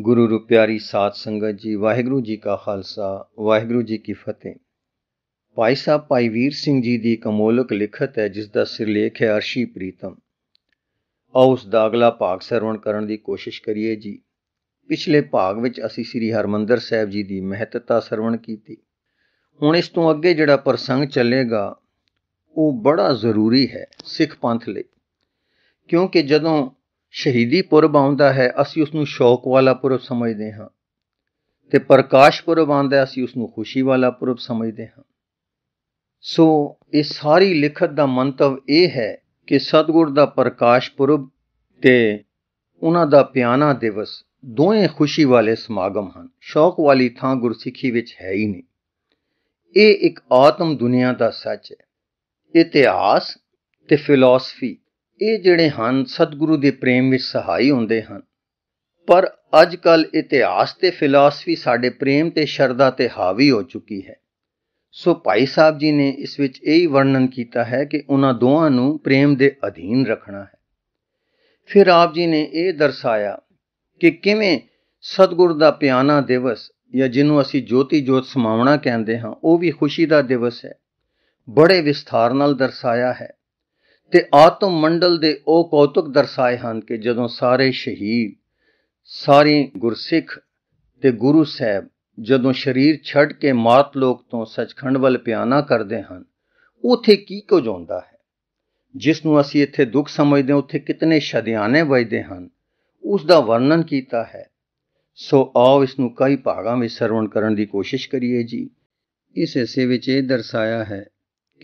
ਗੁਰੂ ਰੂ ਪਿਆਰੀ ਸਾਧ ਸੰਗਤ ਜੀ, ਵਾਹਿਗੁਰੂ ਜੀ ਕਾ ਖਾਲਸਾ, ਵਾਹਿਗੁਰੂ ਜੀ ਕੀ ਫਤਿਹ। ਭਾਈ ਸਾਹਿਬ, ਭਾਈ ਵੀਰ ਸਿੰਘ ਜੀ ਦੀ ਇੱਕ ਅਮੋਲਕ ਲਿਖਤ ਹੈ ਜਿਸ ਦਾ ਸਿਰਲੇਖ ਹੈ ਅਰਸ਼ੀ ਪ੍ਰੀਤਮ। ਆਓ ਉਸ ਦਾ ਅਗਲਾ ਭਾਗ ਸਰਵਣ ਕਰਨ ਦੀ ਕੋਸ਼ਿਸ਼ ਕਰੀਏ ਜੀ। ਪਿਛਲੇ ਭਾਗ ਵਿੱਚ ਅਸੀਂ ਸ੍ਰੀ ਹਰਮੰਦਰ ਸਾਹਿਬ ਜੀ ਦੀ ਮਹੱਤਤਾ ਸਰਵਣ ਕੀਤੀ। ਹੁਣ ਇਸ ਤੋਂ ਅੱਗੇ ਜਿਹੜਾ ਪ੍ਰਸੰਗ ਚੱਲੇਗਾ, ਉਹ ਬੜਾ ਜ਼ਰੂਰੀ ਹੈ ਸਿੱਖ ਪੰਥ ਲਈ। ਕਿਉਂਕਿ ਜਦੋਂ ਸ਼ਹੀਦੀ ਪੁਰਬ ਆਉਂਦਾ ਹੈ, ਅਸੀਂ ਉਸ ਨੂੰ ਸ਼ੌਕ ਵਾਲਾ ਪੁਰਬ ਸਮਝਦੇ ਹਾਂ। ਤੇ ਪ੍ਰਕਾਸ਼ ਪੁਰਬ ਆਉਂਦਾ ਅਸੀਂ ਉਸ ਨੂੰ ਖੁਸ਼ੀ ਵਾਲਾ ਪੁਰਬ ਸਮਝਦੇ ਹਾਂ। ਸੋ ਇਹ ਸਾਰੀ ਲਿਖਤ ਦਾ ਮੰਤਵ ਇਹ ਹੈ ਕਿ ਸਤਗੁਰ ਦਾ ਪ੍ਰਕਾਸ਼ ਪੁਰਬ ਤੇ ਉਹਨਾਂ ਦਾ ਪਿਆਨਾ ਦਿਵਸ ਦੋਵੇਂ ਖੁਸ਼ੀ ਵਾਲੇ ਸਮਾਗਮ ਹਨ। ਸ਼ੌਕ ਵਾਲੀ ਥਾਂ ਗੁਰਸਿੱਖੀ ਵਿੱਚ ਹੈ ਹੀ ਨਹੀਂ। ਇਹ ਇੱਕ ਆਤਮ ਦੁਨੀਆ ਦਾ ਸੱਚ ਹੈ। ਇਤਿਹਾਸ ਤੇ ਫਿਲਾਸਫੀ ਇਹ ਜਿਹੜੇ ਹਨ, ਸਤਿਗੁਰੂ ਦੇ ਪ੍ਰੇਮ ਵਿੱਚ ਸਹਾਈ ਹੁੰਦੇ ਹਨ। ਪਰ ਅੱਜ ਕੱਲ ਇਤਿਹਾਸ ਤੇ ਫਿਲਾਸਫੀ ਸਾਡੇ ਪ੍ਰੇਮ ਤੇ ਸ਼ਰਧਾ ਤੇ ਹਾਵੀ ਹੋ ਚੁੱਕੀ ਹੈ। ਸੋ ਭਾਈ ਸਾਹਿਬ ਜੀ ਨੇ ਇਸ ਵਿੱਚ ਇਹ ਹੀ ਵਰਣਨ ਕੀਤਾ ਹੈ ਕਿ ਉਹਨਾਂ ਦੋਹਾਂ ਨੂੰ ਪ੍ਰੇਮ ਦੇ ਅਧੀਨ ਰੱਖਣਾ ਹੈ। ਫਿਰ ਆਪ ਜੀ ਨੇ ਇਹ ਦਰਸਾਇਆ ਕਿ ਕਿਵੇਂ ਸਤਿਗੁਰ ਦਾ ਪਿਆਨਾ ਦਿਵਸ ਜਾਂ ਜਿਹਨੂੰ ਅਸੀਂ ਜੋਤੀ ਜੋਤ ਸਮਾਉਣਾ ਕਹਿੰਦੇ ਹਾਂ, ਉਹ ਵੀ ਖੁਸ਼ੀ ਦਾ ਦਿਵਸ ਹੈ। ਬੜੇ ਵਿਸਥਾਰ ਨਾਲ ਦਰਸਾਇਆ ਹੈ। ਤੇ ਆਤਮ ਮੰਡਲ ਦੇ ਉਹ ਕੌਤਕ ਦਰਸਾਏ ਹਨ ਕਿ ਜਦੋਂ ਸਾਰੇ ਸ਼ਹੀਦ, ਸਾਰੇ ਗੁਰਸਿੱਖ ਤੇ ਗੁਰੂ ਸਾਹਿਬ ਜਦੋਂ ਸਰੀਰ ਛੱਡ ਕੇ ਮਾਤ ਲੋਕ ਤੋਂ ਸੱਚਖੰਡ ਵੱਲ ਪਿਆਨਾ ਕਰਦੇ ਹਨ, ਉਥੇ ਕੀ ਕੁਝ ਹੁੰਦਾ ਹੈ? ਜਿਸ ਨੂੰ ਅਸੀਂ ਇੱਥੇ ਦੁੱਖ ਸਮਝਦੇ ਹਾਂ, ਉੱਥੇ ਕਿਤਨੇ ਸ਼ਦਿਆਨੇ ਵਜਦੇ ਹਨ ਉਸ ਦਾ ਵਰਣਨ ਕੀਤਾ ਹੈ। ਸੋ ਆਓ ਇਸ ਨੂੰ ਕਈ ਭਾਗਾਂ ਵਿੱਚ ਸਰਵਣ ਕਰਨ ਦੀ ਕੋਸ਼ਿਸ਼ ਕਰੀਏ ਜੀ। ਇਸ ਹਿੱਸੇ ਵਿੱਚ ਇਹ ਦਰਸਾਇਆ ਹੈ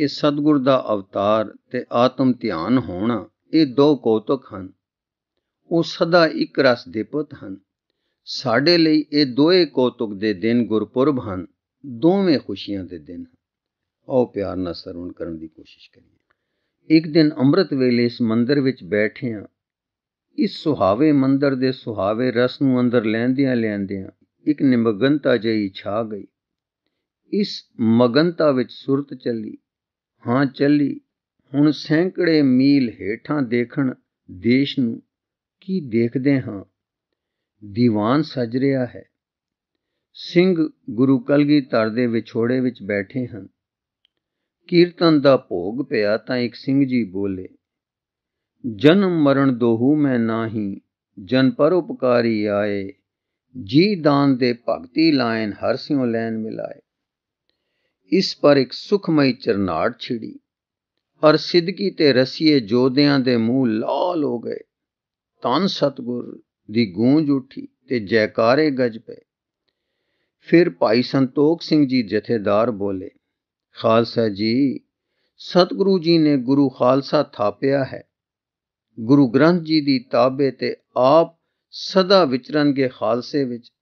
ਕਿ ਸਤਗੁਰ ਦਾ ਅਵਤਾਰ ਤੇ ਆਤਮ ਧਿਆਨ ਹੋਣਾ ਇਹ ਦੋ ਕੌਤਕ ਹਨ। ਉਹ ਸਦਾ ਇੱਕ ਰਸ ਦੇ ਪੁੱਤ ਹਨ। ਸਾਡੇ ਲਈ ਇਹ ਦੋਏ ਕੌਤਕ ਦੇ ਦਿਨ ਗੁਰਪੁਰਬ ਹਨ, ਦੋਵੇਂ ਖੁਸ਼ੀਆਂ ਦੇ ਦਿਨ ਆਓ ਪਿਆਰ ਨਾਲ ਸਰਵਣ ਕਰਨ ਦੀ ਕੋਸ਼ਿਸ਼ ਕਰੀਏ। ਇੱਕ ਦਿਨ ਅੰਮ੍ਰਿਤ ਵੇਲੇ ਇਸ ਮੰਦਰ ਵਿੱਚ ਬੈਠੇ ਹਾਂ ਇਸ ਸੁਹਾਵੇ ਮੰਦਰ ਦੇ ਸੁਹਾਵੇ ਰਸ ਨੂੰ ਅੰਦਰ ਲੈਂਦਿਆਂ ਲੈਂਦਿਆਂ ਇੱਕ ਨਿਮਗਨਤਾ ਜਿਹੀ ਛਾ ਗਈ। ਇਸ ਮਗਨਤਾ ਵਿੱਚ ਸੁਰਤ ਚੱਲੀ। ਹਾਂ ਚੱਲੀ। ਹੁਣ ਸੈਂਕੜੇ ਮੀਲ ਹੇਠਾਂ ਦੇਖਣ ਦੇਸ਼ ਨੂੰ ਕੀ ਦੇਖਦੇ ਹਾਂ। ਦੀਵਾਨ ਸਜ ਰਿਹਾ ਹੈ। ਸਿੰਘ ਗੁਰੂ ਕਲਗੀਧਰ ਦੇ ਵਿਛੋੜੇ ਵਿੱਚ ਬੈਠੇ ਹਨ। ਕੀਰਤਨ ਦਾ ਭੋਗ ਪਿਆ ਤਾਂ ਇੱਕ ਸਿੰਘ ਜੀ ਬੋਲੇ, ਜਨਮ ਮਰਨ ਦੋਹੂ ਮੈਂ ਨਾਹੀ, ਜਨ ਪਰ ਉਪਕਾਰੀ ਆਏ, ਜੀ ਦਾਨ ਦੇ ਭਗਤੀ ਲਾਇਨ ਹਰ ਸਿਉ ਲੈਨ ਮਿਲਾਏ। ਇਸ ਪਰ ਇੱਕ ਸੁਖਮਈ ਚਰਨਾੜ ਛਿੜੀ। ਔਰ ਸਿੱਧਕੀ ਤੇ ਰਸੀਏ ਜੋਧਿਆਂ ਦੇ ਮੂੰਹ ਲਾਲ ਹੋ ਗਏ। ਤਨ ਸਤਗੁਰ ਦੀ ਗੂੰਜ ਉੱਠੀ ਤੇ ਜੈਕਾਰੇ ਗਜ ਪਏ। ਫਿਰ ਭਾਈ ਸੰਤੋਖ ਸਿੰਘ ਜੀ ਜਥੇਦਾਰ ਬੋਲੇ, ਖਾਲਸਾ ਜੀ, ਸਤਿਗੁਰੂ ਜੀ ਨੇ ਗੁਰੂ ਖਾਲਸਾ ਥਾਪਿਆ ਹੈ। ਗੁਰੂ ਗ੍ਰੰਥ ਜੀ ਦੀ ਤਾਬੇ ਤੇ ਆਪ ਸਦਾ ਵਿਚਰਨਗੇ ਖਾਲਸੇ ਵਿੱਚ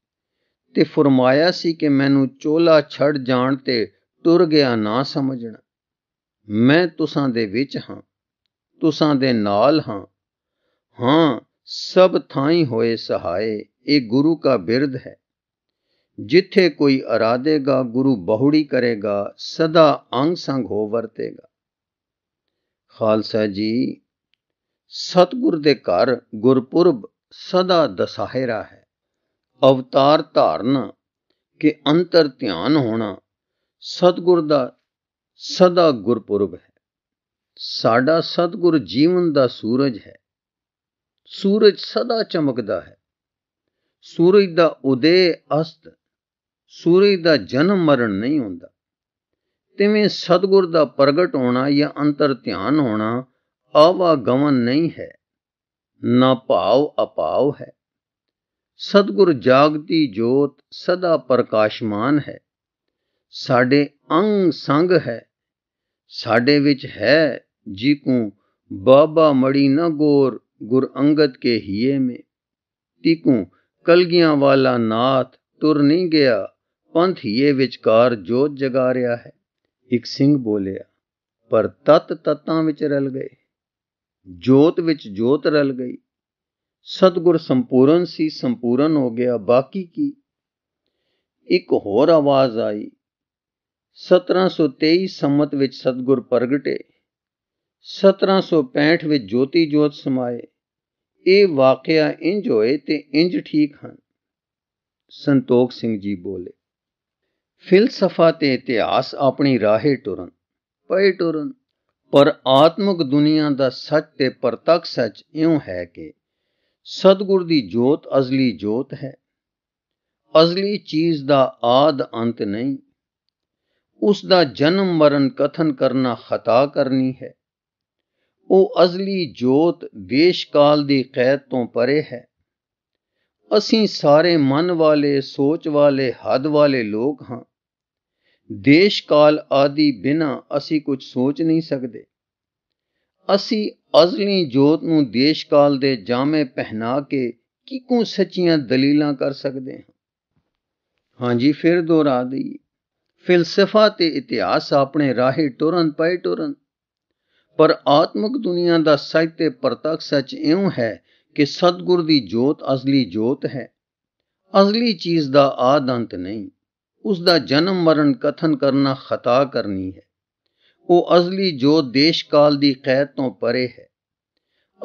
ਤੇ ਫਰਮਾਇਆ ਸੀ ਕਿ ਮੈਨੂੰ ਚੋਲਾ ਛੱਡ ਜਾਣ ਤੇ ਤੁਰ ਗਿਆ ਨਾ ਸਮਝਣਾ। ਮੈਂ ਤੁਸਾਂ ਦੇ ਵਿੱਚ ਹਾਂ, ਤੁਸਾਂ ਦੇ ਨਾਲ ਹਾਂ। ਹਾਂ, ਸਭ ਥਾਈ ਹੋਏ ਸਹਾਏ, ਇਹ ਗੁਰੂ ਕਾ ਬਿਰਧ ਹੈ। ਜਿੱਥੇ ਕੋਈ ਅਰਾਦੇਗਾ ਗੁਰੂ ਬਹੁੜੀ ਕਰੇਗਾ, ਸਦਾ ਅੰਗ ਸੰਗ ਹੋ ਵਰਤੇਗਾ। ਖਾਲਸਾ ਜੀ, ਸਤਗੁਰ ਦੇ ਘਰ ਗੁਰਪੁਰਬ ਸਦਾ ਦਸਾਹਿਰਾ ਹੈ। ਅਵਤਾਰ ਧਾਰਨਾ, ਕਿ ਅੰਤਰ ਧਿਆਨ ਹੋਣਾ ਸਤਗੁਰ ਦਾ ਸਦਾ ਗੁਰਪੁਰਬ ਹੈ। ਸਾਡਾ ਸਤਗੁਰ ਜੀਵਨ ਦਾ ਸੂਰਜ ਹੈ। ਸੂਰਜ ਸਦਾ ਚਮਕਦਾ ਹੈ। ਸੂਰਜ ਦਾ ਉਦੇ ਅਸਤ, ਸੂਰਜ ਦਾ ਜਨਮ ਮਰਨ ਨਹੀਂ ਹੁੰਦਾ। ਤਿਵੇਂ ਸਤਗੁਰ ਦਾ ਪ੍ਰਗਟ ਹੋਣਾ ਜਾਂ ਅੰਤਰ ਧਿਆਨ ਹੋਣਾ ਆਵਾਗਮਨ ਨਹੀਂ ਹੈ, ਨਾ ਭਾਵ ਅਪਾਵ ਹੈ। ਸਤਗੁਰ ਜਾਗਦੀ ਜੋਤ ਸਦਾ ਪ੍ਰਕਾਸ਼ਮਾਨ ਹੈ। ਸਾਡੇ ਅੰਗ ਸੰਗ ਹੈ। ਸਾਡੇ ਵਿੱਚ ਹੈ ਜੀ ਕੋ ਬਾਬਾ ਮੜੀ ਨਾ ਗੋਰ ਗੁਰ ਅੰਗਦ ਕੇ ਹੀਏ ਮੇ। ਤੀਕੂ ਕਲਗੀਆਂ ਵਾਲਾ ਨਾਥ ਤੁਰ ਨਹੀਂ ਗਿਆ, ਪੰਥ ਹੀਏ ਵਿਚਕਾਰ ਜੋਤ ਜਗਾ ਰਿਹਾ ਹੈ। ਇੱਕ ਸਿੰਘ ਬੋਲਿਆ, ਪਰ ਤਤ ਤਤਾਂ ਵਿੱਚ ਰਲ ਗਏ। ਜੋਤ ਵਿੱਚ ਜੋਤ ਰਲ ਗਈ। ਸਤਗੁਰ ਸੰਪੂਰਨ ਸੀ, ਸੰਪੂਰਨ ਹੋ ਗਿਆ, ਬਾਕੀ ਕੀ? ਇੱਕ ਹੋਰ ਆਵਾਜ਼ ਆਈ 1723 ਸੰਮਤ ਵਿੱਚ ਸਤਗੁਰ ਪ੍ਰਗਟੇ 1765 ਵਿੱਚ ਜੋਤੀ ਜੋਤ ਸਮਾਏ। ਇਹ ਵਾਕਿਆ ਇੰਜ ਹੋਏ ਤੇ ਇੰਜ ਠੀਕ ਹਨ। ਸੰਤੋਖ ਸਿੰਘ ਜੀ ਬੋਲੇ, ਫਿਲਸਫਾ ਤੇ ਇਤਿਹਾਸ ਆਪਣੀ ਰਾਹੇ ਟੁਰਨ, ਪਏ ਟੁਰਨ, ਪਰ ਆਤਮਿਕ ਦੁਨੀਆ ਦਾ ਸੱਚ ਤੇ ਪ੍ਰਤੱਖ ਸੱਚ ਇਉਂ ਹੈ ਕਿ ਸਤਗੁਰ ਦੀ ਜੋਤ ਅਜ਼ਲੀ ਜੋਤ ਹੈ। ਅਜ਼ਲੀ ਚੀਜ਼ ਦਾ ਆਦ ਅੰਤ ਨਹੀਂ ਉਸ ਦਾ ਜਨਮ ਮਰਨ ਕਥਨ ਕਰਨਾ ਖਤਾ ਕਰਨੀ ਹੈ। ਉਹ ਅਜ਼ਲੀ ਜੋਤ ਦੇਸ਼ ਕਾਲ ਦੀ ਕੈਦ ਤੋਂ ਪਰੇ ਹੈ। ਅਸੀਂ ਸਾਰੇ ਮਨ ਵਾਲੇ, ਸੋਚ ਵਾਲੇ, ਹੱਦ ਵਾਲੇ ਲੋਕ ਹਾਂ। ਦੇਸ਼ ਕਾਲ ਆਦਿ ਬਿਨਾ ਅਸੀਂ ਕੁਝ ਸੋਚ ਨਹੀਂ ਸਕਦੇ। ਅਸੀਂ ਅਜ਼ਲੀ ਜੋਤ ਨੂੰ ਦੇਸ਼ ਕਾਲ ਦੇ ਜਾਮੇ ਪਹਿਨਾ ਕੇ ਕਿਕੂ ਸੱਚੀਆਂ ਦਲੀਲਾਂ ਕਰ ਸਕਦੇ ਹਾਂ। ਹਾਂਜੀ, ਫਿਰ ਦੁਹਰਾ ਦਈਏ। ਫਿਲਸਫਾ ਤੇ ਇਤਿਹਾਸ ਆਪਣੇ ਰਾਹੇ ਟੁਰਨ ਪਏ ਟੁਰਨ। ਪਰ ਆਤਮਿਕ ਦੁਨੀਆ ਦਾ ਸੱਚ ਪ੍ਰਤੱਖ ਸੱਚ ਇਉਂ ਹੈ ਕਿ ਸਤਗੁਰ ਦੀ ਜੋਤ ਅਸਲੀ ਜੋਤ ਹੈ। ਅਸਲੀ ਚੀਜ਼ ਦਾ ਆਦ ਅੰਤ ਨਹੀਂ, ਉਸ ਦਾ ਜਨਮ ਮਰਨ ਕਥਨ ਕਰਨਾ ਖਤਾ ਕਰਨੀ ਹੈ। ਉਹ ਅਸਲੀ ਜੋਤ ਦੇਸ਼ ਕਾਲ ਦੀ ਕੈਦ ਤੋਂ ਪਰੇ ਹੈ।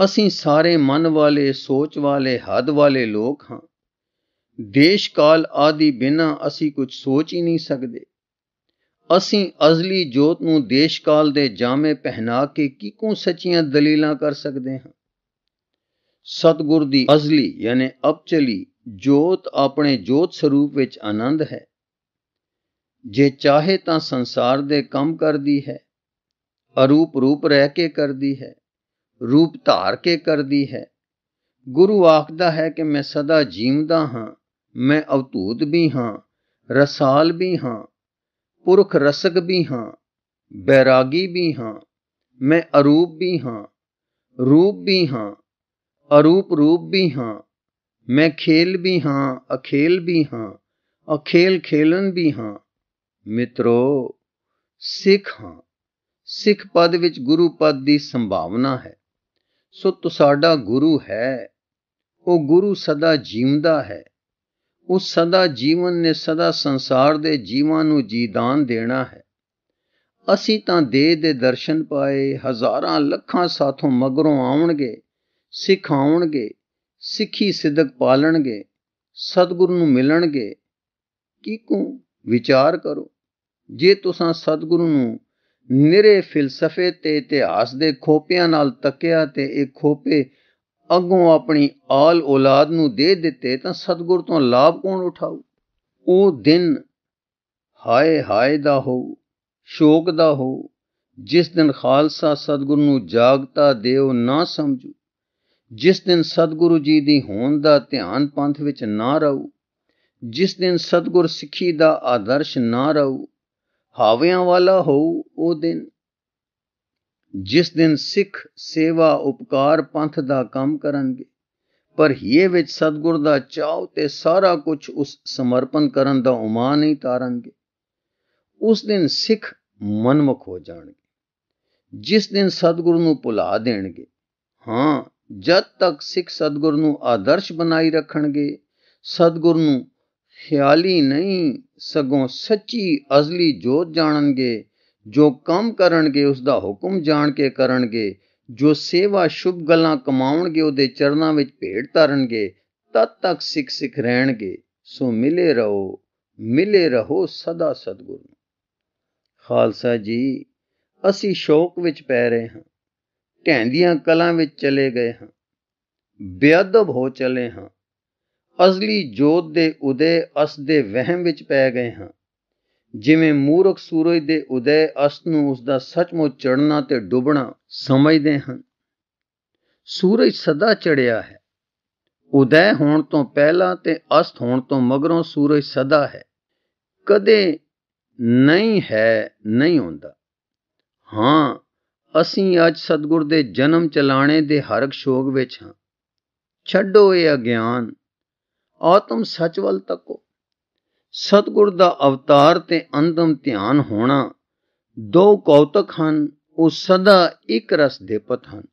ਅਸੀਂ ਸਾਰੇ ਮਨ ਵਾਲੇ, ਸੋਚ ਵਾਲੇ, ਹੱਦ ਵਾਲੇ ਲੋਕ ਹਾਂ। ਦੇਸ਼ ਕਾਲ ਆਦਿ ਬਿਨਾ ਅਸੀਂ ਕੁਝ ਸੋਚ ਹੀ ਨਹੀਂ ਸਕਦੇ। ਅਸੀਂ ਅਜ਼ਲੀ ਜੋਤ ਨੂੰ ਦੇਸ਼ ਕਾਲ ਦੇ ਜਾਮੇ ਪਹਿਨਾ ਕੇ ਕਿਕੂ ਸੱਚੀਆਂ ਦਲੀਲਾਂ ਕਰ ਸਕਦੇ ਹਾਂ? ਸਤਗੁਰ ਦੀ ਅਜ਼ਲੀ ਯਾਨੀ ਅਪਚਲੀ ਜੋਤ ਆਪਣੇ ਜੋਤ ਸਰੂਪ ਵਿੱਚ ਆਨੰਦ ਹੈ। ਜੇ ਚਾਹੇ ਤਾਂ ਸੰਸਾਰ ਦੇ ਕੰਮ ਕਰਦੀ ਹੈ, ਅਰੂਪ ਰੂਪ ਰਹਿ ਕੇ ਕਰਦੀ ਹੈ, ਰੂਪ ਧਾਰ ਕੇ ਕਰਦੀ ਹੈ। ਗੁਰੂ ਆਖਦਾ ਹੈ ਕਿ ਮੈਂ ਸਦਾ ਜੀਵਦਾ ਹਾਂ, ਮੈਂ ਅਵਤੂਤ ਵੀ ਹਾਂ, ਰਸਾਲ ਵੀ ਹਾਂ ਪੁਰਖ ਰਸਕ ਵੀ ਹਾਂ, ਬੈਰਾਗੀ ਵੀ ਹਾਂ, ਮੈਂ ਅਰੂਪ ਵੀ ਹਾਂ, ਰੂਪ ਵੀ ਹਾਂ, ਅਰੂਪ ਰੂਪ ਵੀ ਹਾਂ, ਮੈਂ ਖੇਲ ਵੀ ਹਾਂ, ਅਖੇਲ ਵੀ ਹਾਂ, ਅਖੇਲ ਖੇਲਨ ਵੀ ਹਾਂ। ਮਿੱਤਰੋ, ਸਿੱਖ ਹਾਂ, ਸਿੱਖ ਪਦ ਵਿੱਚ ਗੁਰੂ ਪਦ ਦੀ ਸੰਭਾਵਨਾ ਹੈ। ਸੋ ਤੁਹਾਡਾ ਗੁਰੂ ਹੈ, ਉਹ ਗੁਰੂ ਸਦਾ ਜੀਵਦਾ ਹੈ। ਉਹ ਸਦਾ ਜੀਵਨ ਨੇ ਸਦਾ ਸੰਸਾਰ ਦੇ ਜੀਵਾਂ ਨੂੰ ਜੀਦਾਨ ਦੇਣਾ ਹੈ। ਅਸੀਂ ਤਾਂ ਦੇਹ ਦੇ ਦਰਸ਼ਨ ਪਾਏ, ਹਜ਼ਾਰਾਂ ਲੱਖਾਂ ਸਾਥੋਂ ਮਗਰੋਂ ਆਉਣਗੇ, ਸਿਖਾਉਣਗੇ, ਸਿੱਖੀ ਸਿੱਧਕ ਪਾਲਣਗੇ, ਸਤਿਗੁਰੂ ਨੂੰ ਮਿਲਣਗੇ। ਕਿਕੂ ਵਿਚਾਰ ਕਰੋ, ਜੇ ਤੁਸੀਂ ਸਤਿਗੁਰੂ ਨੂੰ ਨਿਰੇ ਫਿਲਸਫੇ ਤੇ ਇਤਿਹਾਸ ਦੇ ਖੋਪਿਆਂ ਨਾਲ ਤੱਕਿਆ ਤੇ ਇਹ ਖੋਪੇ ਅੱਗੋਂ ਆਪਣੀ ਆਲ ਔਲਾਦ ਨੂੰ ਦੇ ਦਿੱਤੇ ਤਾਂ ਸਤਗੁਰ ਤੋਂ ਲਾਭ ਕੌਣ ਉਠਾਊ? ਉਹ ਦਿਨ ਹਾਏ ਹਾਏ ਦਾ ਹੋ ਸ਼ੋਕ ਦਾ ਹੋ ਜਿਸ ਦਿਨ ਖਾਲਸਾ ਸਤਗੁਰ ਨੂੰ ਜਾਗਤਾ ਦਿਓ ਨਾ ਸਮਝੂ, ਜਿਸ ਦਿਨ ਸਤਗੁਰੂ ਜੀ ਦੀ ਹੋਣ ਦਾ ਧਿਆਨ ਪੰਥ ਵਿੱਚ ਨਾ ਰਹੂ, ਜਿਸ ਦਿਨ ਸਤਗੁਰ ਸਿੱਖੀ ਦਾ ਆਦਰਸ਼ ਨਾ ਰਹੂ, ਹਾਵਿਆਂ ਵਾਲਾ ਹੋਊ ਉਹ ਦਿਨ। ਜਿਸ ਦਿਨ ਸਿੱਖ ਸੇਵਾ ਉਪਕਾਰ ਪੰਥ ਦਾ ਕੰਮ ਕਰਨਗੇ, ਪਰ ਹੀਏ ਵਿੱਚ ਸਤਗੁਰ ਦਾ ਚਾਉ ਤੇ ਸਾਰਾ ਕੁਝ ਉਸ ਸਮਰਪਣ ਕਰਨ ਦਾ ਉਮਾ ਨਹੀਂ ਤਾਰਨਗੇ, ਉਸ ਦਿਨ ਸਿੱਖ ਮਨਮੁਖ ਹੋ ਜਾਣਗੇ। ਜਿਸ ਦਿਨ ਸਤਗੁਰ ਨੂੰ ਭੁਲਾ ਦੇਣਗੇ, ਹਾਂ, ਜਦ ਤੱਕ ਸਿੱਖ ਸਤਗੁਰ ਨੂੰ ਆਦਰਸ਼ ਬਣਾਈ ਰੱਖਣਗੇ, ਸਤਗੁਰ ਨੂੰ ਖਿਆਲੀ ਨਹੀਂ, ਸਗੋਂ ਸੱਚੀ ਅਜ਼ਲੀ ਜੋਤ ਜਾਣਨਗੇ ਜੋ ਕੰਮ ਕਰਨਗੇ ਉਸ ਦਾ ਹੁਕਮ ਜਾਣ ਕੇ ਕਰਨਗੇ, ਜੋ ਸੇਵਾ ਸ਼ੁਭ ਗੱਲਾਂ ਕਮਾਉਣਗੇ, ਉਹਦੇ ਚਰਨਾਂ ਵਿੱਚ ਭੇਟ ਧਰਨਗੇ, ਤਦ ਤੱਕ ਸਿੱਖ ਸਿੱਖ ਰਹਿਣਗੇ। ਸੋ ਮਿਲੇ ਰਹੋ ਮਿਲੇ ਰਹੋ ਸਦਾ ਸਤਗੁਰ। ਨੂੰ ਖਾਲਸਾ ਜੀ, ਅਸੀਂ ਸ਼ੌਕ ਵਿੱਚ ਪੈ ਰਹੇ ਹਾਂ ਢੈਂਦੀਆਂ ਕਲਾਂ ਵਿੱਚ ਚਲੇ ਗਏ ਹਾਂ, ਬੇਅਦਬ ਹੋ ਚਲੇ ਹਾਂ, ਅਸਲੀ ਜੋਤ ਦੇ ਉਦੇ ਅਸ ਦੇ ਵਹਿਮ ਵਿੱਚ ਪੈ ਗਏ ਹਾਂ। ਜਿਵੇਂ ਮੂਰਖ ਸੂਰਜ ਦੇ ਉਦੈ ਅਸਤ ਨੂੰ ਉਸ ਦਾ ਸੱਚਮੁੱਚ ਚੜਨਾ ਤੇ ਡੁੱਬਣਾ ਸਮਝਦੇ ਹਨ। ਸੂਰਜ ਸਦਾ ਚੜਿਆ ਹੈ। ਉਦੈ ਹੋਣ ਤੋਂ ਪਹਿਲਾਂ ਤੇ ਅਸਤ ਹੋਣ ਤੋਂ ਮਗਰੋਂ ਸੂਰਜ ਸਦਾ ਹੈ। ਕਦੇ ਨਹੀਂ ਹੈ, ਨਹੀਂ ਹੁੰਦਾ। ਹਾਂ, ਅਸੀਂ ਅੱਜ ਸਤਗੁਰ ਦੇ ਜਨਮ ਚਲਾਣੇ ਦੇ ਹਰਕ ਸ਼ੋਗ ਵਿੱਚ ਹਾਂ। ਛੱਡੋ ਇਹ ਅਗਿਆਨ। ਆਤਮ ਸੱਚ ਵੱਲ ਤੱਕੋ। ਸਤਗੁਰ ਦਾ ਅਵਤਾਰ ਤੇ ਅੰਤਮ ਧਿਆਨ ਹੋਣਾ ਦੋ ਕੌਤਕ ਹਨ, ਉਹ ਸਦਾ ਇੱਕ ਰਸ ਦੇ ਪਤ ਹਨ।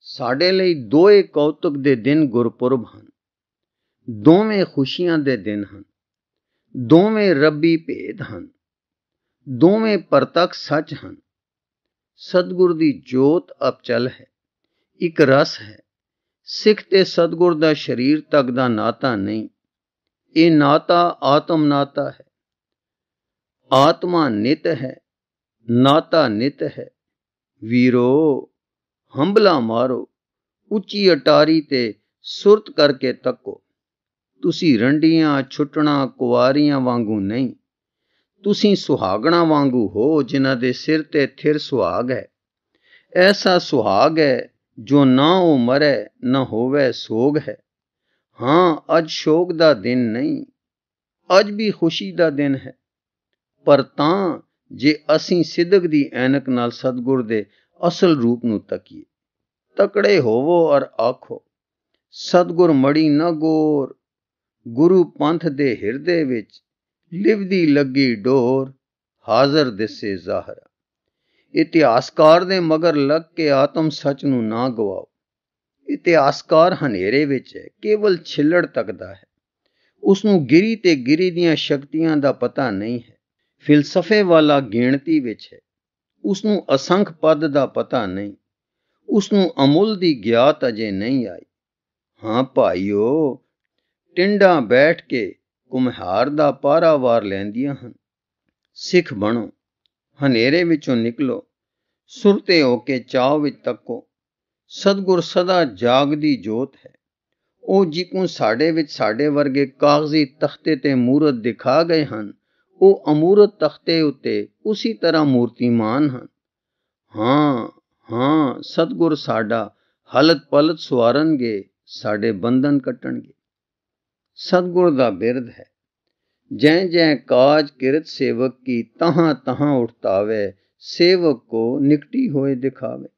ਸਾਡੇ ਲਈ ਦੋਏ ਕੌਤਕ ਦੇ ਦਿਨ ਗੁਰਪੁਰਬ ਹਨ। ਦੋਵੇਂ ਖੁਸ਼ੀਆਂ ਦੇ ਦਿਨ ਹਨ। ਦੋਵੇਂ ਰੱਬੀ ਭੇਦ ਹਨ। ਦੋਵੇਂ ਪ੍ਰਤੱਖ ਸੱਚ ਹਨ। ਸਤਗੁਰ ਦੀ ਜੋਤ ਅਪਚਲ ਹੈ, ਇੱਕ ਰਸ ਹੈ। ਸਿੱਖ ਤੇ ਸਤਗੁਰ ਦਾ ਸਰੀਰ ਤੱਕ ਦਾ ਨਾਤਾ ਨਹੀਂ। ਇਹ ਨਾਤਾ ਆਤਮ ਨਾਤਾ ਹੈ। ਆਤਮਾ ਨਿਤ ਹੈ, ਨਾਤਾ ਨਿਤ ਹੈ। ਵੀਰੋ ਹੰਬਲਾ ਮਾਰੋ, ਉੱਚੀ ਅਟਾਰੀ ਤੇ ਸੁਰਤ ਕਰਕੇ ਤੱਕੋ। ਤੁਸੀਂ ਰੰਡੀਆਂ, ਛੁੱਟਣਾ, ਕੁਵਾਰੀਆਂ ਵਾਂਗੂ ਨਹੀਂ। ਤੁਸੀਂ ਸੁਹਾਗਣਾ ਵਾਂਗੂ ਹੋ, ਜਿਨ੍ਹਾਂ ਦੇ ਸਿਰ ਤੇ ਥਿਰ ਸੁਹਾਗ ਹੈ। ਐਸਾ ਸੁਹਾਗ ਹੈ, ਜੋ ਨਾ ਉਹ ਮਰੇ, ਨਾ ਹੋਵੇ ਸੋਗ ਹੈ। ਹਾਂ, ਅੱਜ ਸ਼ੋਕ ਦਾ ਦਿਨ ਨਹੀਂ, ਅੱਜ ਵੀ ਖੁਸ਼ੀ ਦਾ ਦਿਨ ਹੈ। ਪਰ ਤਾਂ ਜੇ ਅਸੀਂ ਸਿੱਧਕ ਦੀ ਐਨਕ ਨਾਲ ਸਤਗੁਰ ਦੇ ਅਸਲ ਰੂਪ ਨੂੰ ਤੱਕੀਏ, ਤਕੜੇ ਹੋਵੋ ਔਰ ਆਖੋ, ਸਤਗੁਰ ਮੜੀ ਨਾ ਗੋਰ, ਗੁਰੂ ਪੰਥ ਦੇ ਹਿਰਦੇ ਵਿੱਚ ਲਿਵਦੀ ਲੱਗੀ ਡੋਰ, ਹਾਜ਼ਰ ਦਿਸੇ ਜ਼ਾਹਰਾ। ਇਤਿਹਾਸਕਾਰ ਦੇ ਮਗਰ ਲੱਗ ਕੇ ਆਤਮ ਸੱਚ ਨੂੰ ਨਾ ਗਵਾਓ। ਇਤਿਹਾਸਕਾਰ ਹਨੇਰੇ ਵਿੱਚ ਹੈ, ਕੇਵਲ ਛਿੱਲੜ ਤੱਕਦਾ ਹੈ। ਉਸ ਨੂੰ ਗਿਰੀ ਤੇ ਗਿਰੀ ਦੀਆਂ ਸ਼ਕਤੀਆਂ ਦਾ ਪਤਾ ਨਹੀਂ ਹੈ, ਫਿਲਸਫੇ ਵਾਲਾ ਗਿਣਤੀ ਵਿੱਚ ਹੈ। ਉਸ ਨੂੰ ਅਸੰਖ ਪਦ ਦਾ ਪਤਾ ਨਹੀਂ ਉਸ ਨੂੰ ਅਮੁੱਲ ਦੀ ਗਿਆਤ ਅਜੇ ਨਹੀਂ ਆਈ। ਹਾਂ ਭਾਈਓ, ਟਿੰਡਾਂ ਬੈਠ ਕੇ ਕੁਮਹਾਰ ਦਾ ਪਾਰਾ ਵਾਰ ਲੈਂਦੀਆਂ ਹਨ। ਸਿੱਖ ਬਣੋ, ਹਨੇਰੇ ਵਿੱਚੋਂ ਨਿਕਲੋ, ਸੁਰਤੇ ਹੋ ਕੇ ਚਾਹ ਵਿੱਚ ਤੱਕੋ। ਸਤਗੁਰ ਸਦਾ ਜਾਗਦੀ ਜੋਤ ਹੈ। ਉਹ ਜਿਕੂ ਸਾਡੇ ਵਿੱਚ ਸਾਡੇ ਵਰਗੇ ਕਾਗਜ਼ੀ ਤਖਤੇ ਤੇ ਮੂਰਤ ਦਿਖਾ ਗਏ ਹਨ, ਉਹ ਅਮੂਰਤ ਤਖਤੇ ਉੱਤੇ ਉਸੇ ਤਰ੍ਹਾਂ ਮੂਰਤੀਮਾਨ ਹਨ। ਹਾਂ ਹਾਂ, ਸਤਗੁਰ ਸਾਡਾ ਹਲਤ ਪਲਤ ਸਵਾਰਨਗੇ, ਸਾਡੇ ਬੰਧਨ ਕੱਟਣਗੇ। ਸਤਗੁਰ ਦਾ ਬਿਰਧ ਹੈ। ਜੈ ਜੈ ਕਾਜ ਕਿਰਤ ਸੇਵਕ ਕੀ ਤਹਾਂ ਤਹਾਂ ਉਠਤਾਵੇ, ਸੇਵਕ ਕੋ ਨਿਕਟੀ ਹੋਏ ਦਿਖਾਵੇ।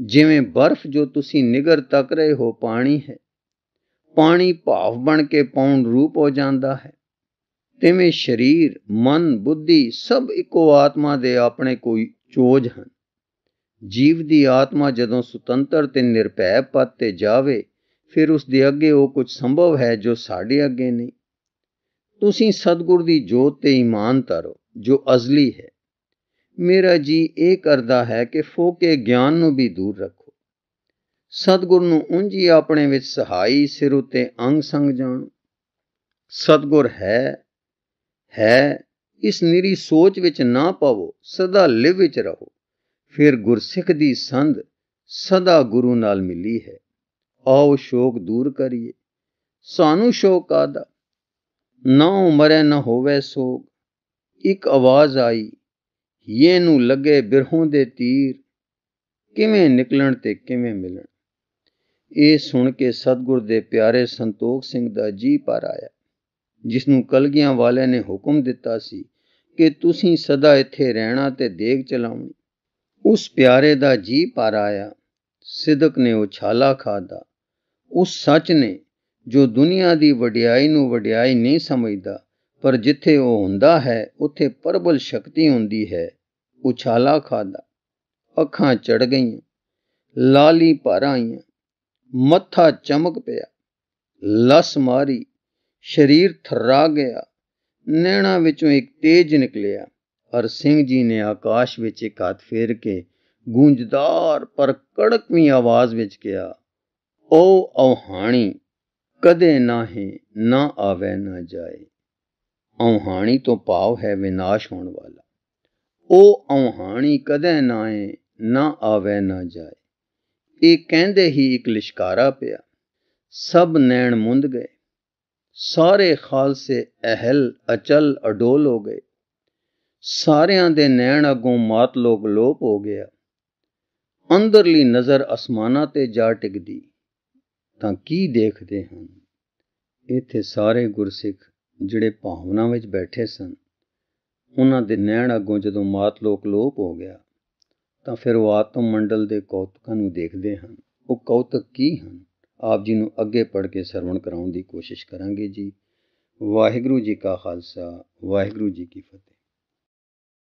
ਜਿਵੇਂ ਬਰਫ਼ ਜੋ ਤੁਸੀਂ ਨਿਗਰ ਤੱਕ ਰਹੇ ਹੋ ਪਾਣੀ ਹੈ। ਪਾਣੀ ਭਾਵ ਬਣ ਕੇ ਪੌਣ ਰੂਪ ਹੋ ਜਾਂਦਾ ਹੈ। ਤਿਵੇਂ ਸਰੀਰ, ਮਨ, ਬੁੱਧੀ ਸਭ ਇੱਕੋ ਆਤਮਾ ਦੇ ਆਪਣੇ ਕੋਈ ਚੋਜ ਹਨ। ਜੀਵ ਦੀ ਆਤਮਾ ਜਦੋਂ ਸੁਤੰਤਰ ਤੇ ਨਿਰਭੈ ਪਦ ਤੇ ਜਾਵੇ, ਫਿਰ ਉਸ ਦੇ ਅੱਗੇ ਉਹ ਕੁਝ ਸੰਭਵ ਹੈ ਜੋ ਸਾਡੇ ਅੱਗੇ ਨਹੀਂ। ਤੁਸੀਂ ਸਤਗੁਰ ਦੀ ਜੋਤ ਤੇ ਈਮਾਨ ਧਰੋ, ਜੋ ਅਜ਼ਲੀ ਹੈ। ਮੇਰਾ ਜੀ ਇਹ ਕਰਦਾ ਹੈ ਕਿ ਫੋਕੇ ਗਿਆਨ ਨੂੰ ਵੀ ਦੂਰ ਰੱਖੋ। ਸਤਗੁਰ ਨੂੰ ਉਂਝੀ ਆਪਣੇ ਵਿੱਚ ਸਹਾਈ ਸਿਰ ਉਤੇ ਅੰਗ ਸੰਗ ਜਾਣ। ਸਤਗੁਰ ਹੈ ਹੈ, ਇਸ ਨਿਰੀ ਸੋਚ ਵਿੱਚ ਨਾ ਪਾਵੋ, ਸਦਾ ਲਿਵ ਵਿੱਚ ਰਹੋ। ਫਿਰ ਗੁਰਸਿੱਖ ਦੀ ਸੰਧ ਸਦਾ ਗੁਰੂ ਨਾਲ ਮਿਲੀ ਹੈ। ਆਓ ਸ਼ੋਕ ਦੂਰ ਕਰੀਏ। ਸਾਨੂੰ ਸ਼ੋਕ ਆਦਾ ਨਾ ਮਰੇ ਨਾ ਹੋਵੇ ਸੋਗ। ਇੱਕ ਆਵਾਜ਼ ਆਈ ਇਹ ਨੂੰ ਲੱਗੇ ਬਿਰਹੋਂ ਦੇ ਤੀਰ ਕਿਵੇਂ ਨਿਕਲਣ ਤੇ ਕਿਵੇਂ ਮਿਲਣ ਇਹ ਸੁਣ ਕੇ ਸਤਗੁਰ ਦੇ ਪਿਆਰੇ ਸੰਤੋਖ ਸਿੰਘ ਦਾ ਜੀ ਪਰ ਆਇਆ ਜਿਸ ਨੂੰ ਕਲਗੀਆਂ ਵਾਲੇ ਨੇ ਹੁਕਮ ਦਿੱਤਾ ਸੀ ਕਿ ਤੁਸੀਂ ਸਦਾ ਇੱਥੇ ਰਹਿਣਾ ਤੇ ਦੇਗ ਚਲਾਉਣੀ ਉਸ ਪਿਆਰੇ ਦਾ ਜੀ ਪਰ ਆਇਆ ਸਿਦਕ ਨੇ ਉਛਾਲਾ ਖਾਦਾ ਉਸ ਸੱਚ ਨੇ ਜੋ ਦੁਨੀਆ ਦੀ ਵਡਿਆਈ ਨੂੰ ਵਡਿਆਈ ਨਹੀਂ ਸਮਝਦਾ ਪਰ ਜਿੱਥੇ ਉਹ ਹੁੰਦਾ ਹੈ ਉੱਥੇ ਪਰਬਲ ਸ਼ਕਤੀ ਹੁੰਦੀ ਹੈ ਉਛਾਲਾ ਖਾਦਾ ਅੱਖਾਂ ਚੜ ਗਈਆਂ, ਲਾਲੀ ਭਰ ਆਈਆਂ, ਮੱਥਾ ਚਮਕ ਪਿਆ, ਲਸ ਮਾਰੀ, ਸਰੀਰ ਥਰਰਾ ਗਿਆ, ਨੈਣਾ ਵਿੱਚੋਂ ਇੱਕ ਤੇਜ ਨਿਕਲਿਆ, ਹਰ ਸਿੰਘ ਜੀ ਨੇ ਆਕਾਸ਼ ਵਿੱਚ ਇੱਕ ਹੱਥ ਫੇਰ ਕੇ ਗੂੰਜਦਾਰ ਪਰ ਕੜਕਵੀਂ ਆਵਾਜ਼ ਵਿੱਚ ਕਿਹਾ, ਓ ਔਹਾਣੀ ਕਦੇ ਨਾਹੇ ਨਾ ਆਵੇ ਨਾ ਜਾਏ ਔਹਾਣੀ ਤੋਂ ਭਾਵ ਹੈ ਵਿਨਾਸ਼ ਹੋਣ ਵਾਲਾ। ਉਹ ਔਹਾਣੀ ਕਦੇ ਨਾ ਨਾਏ ਨਾ ਆਵੇ ਨਾ ਜਾਏ। ਇਹ ਕਹਿੰਦੇ ਹੀ ਇੱਕ ਲਿਸ਼ਕਾਰਾ ਪਿਆ। ਸਭ ਨੈਣ ਮੁੰਦ ਗਏ। ਸਾਰੇ ਖਾਲਸੇ ਅਹਲ ਅਚਲ ਅਡੋਲ ਹੋ ਗਏ। ਸਾਰਿਆਂ ਦੇ ਨੈਣ ਅਗੋਂ ਮਾਤ ਲੋਕ ਲੋਪ ਹੋ ਗਿਆ। ਅੰਦਰਲੀ ਨਜ਼ਰ ਅਸਮਾਨਾਂ ਤੇ ਜਾ ਟਿਕਦੀ। ਤਾਂ ਕੀ ਦੇਖਦੇ ਹਨ? ਇੱਥੇ ਸਾਰੇ ਗੁਰਸਿੱਖ ਜਿਹੜੇ ਭਾਵਨਾ ਵਿੱਚ ਬੈਠੇ ਸਨ। ਉਹਨਾਂ ਦੇ ਨੈਣ ਅੱਗੋਂ ਜਦੋਂ ਮਾਤ ਲੋਕ ਲੋਪ ਹੋ ਗਿਆ, ਤਾਂ ਫਿਰ ਉਹ ਆਤਮ ਮੰਡਲ ਦੇ ਕੌਤਕਾਂ ਨੂੰ ਦੇਖਦੇ ਹਨ। ਉਹ ਕੌਤਕ ਕੀ ਹਨ? ਆਪ ਜੀ ਨੂੰ ਅੱਗੇ ਪੜ੍ਹ ਕੇ ਸਰਵਣ ਕਰਾਉਣ ਦੀ ਕੋਸ਼ਿਸ਼ ਕਰਾਂਗੇ ਜੀ। ਵਾਹਿਗੁਰੂ ਜੀ ਕਾ ਖਾਲਸਾ, ਵਾਹਿਗੁਰੂ ਜੀ ਕੀ ਫਤਿਹ।